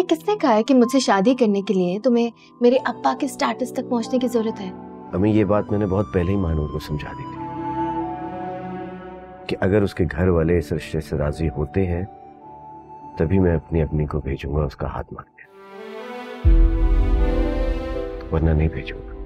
किसने कहा है कि मुझसे शादी करने के लिए तुम्हें मेरे अप्पा के स्टेटस तक पहुँचने की ज़रूरत है? अम्मी, ये बात मैंने बहुत पहले ही मानूर को समझा दी थी कि अगर उसके घर वाले इस रिश्ते से राज़ी होते हैं, तभी मैं अपनी अपनी को भेजूँगा, उसका हाथ मांगने वरना नहीं भेजूँगा।